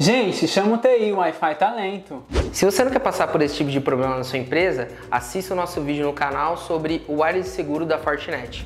Gente, chama o TI, o Wi-Fi tá lento. Se você não quer passar por esse tipo de problema na sua empresa, assista o nosso vídeo no canal sobre o wireless seguro da Fortinet.